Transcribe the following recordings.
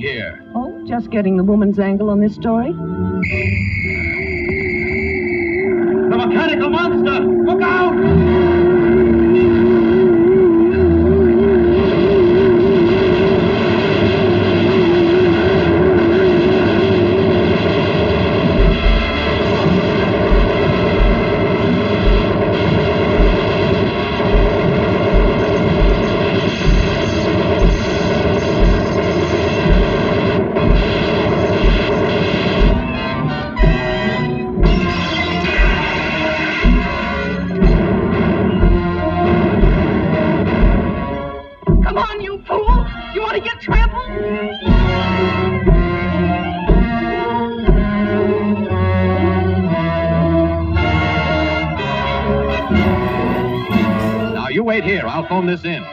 Doing here? Oh, just getting the woman's angle on this story. The mechanical monster! Look out! You? Now you wait here. I'll phone this in.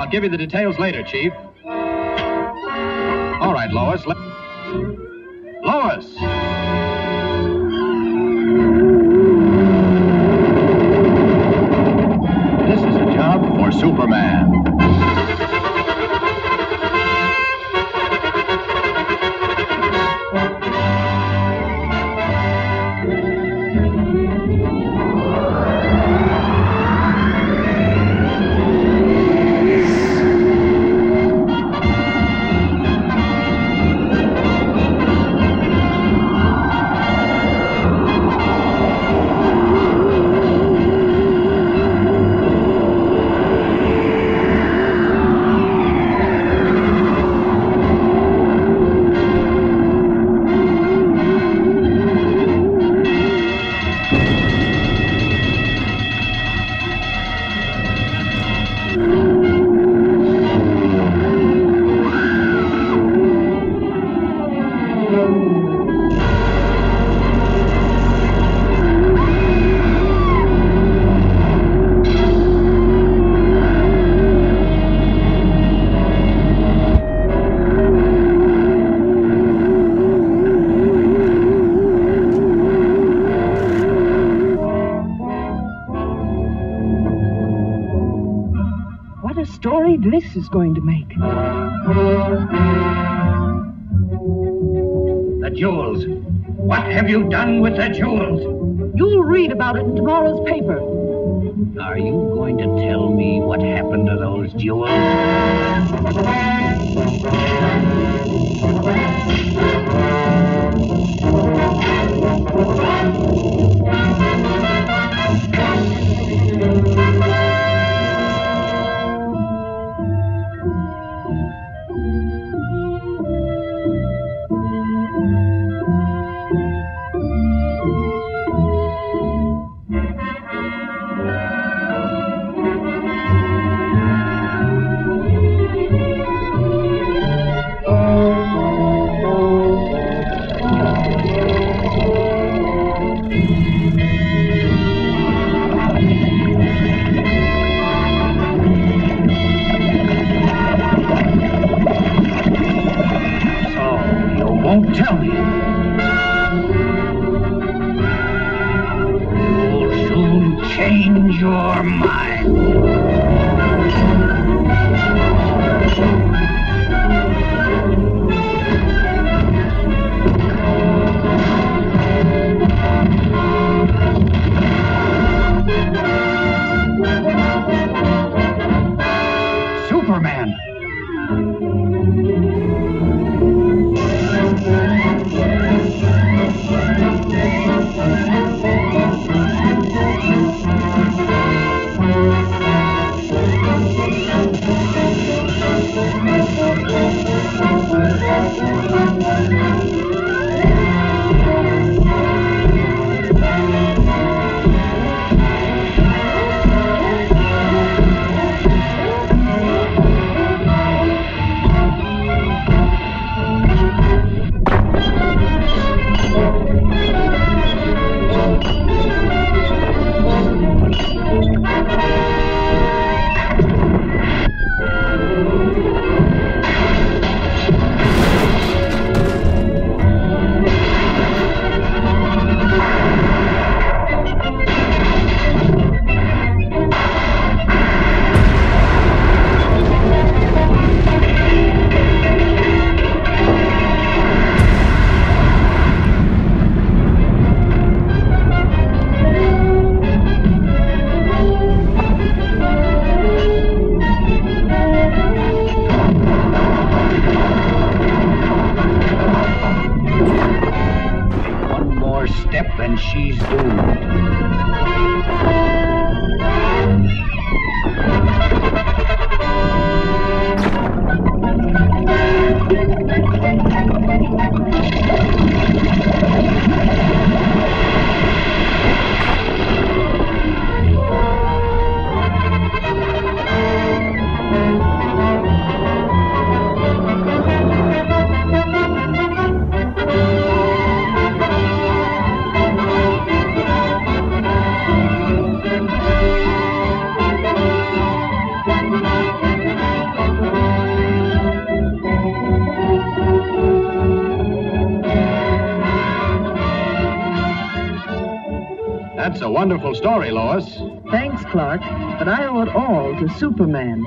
I'll give you the details later, Chief. All right, Lois. Lois! This is going to make. The jewels. What have you done with the jewels? You'll read about it in tomorrow's paper. Are you going to tell me what happened to those jewels? Change your mind. That's a wonderful story, Lois. Thanks, Clark, but I owe it all to Superman.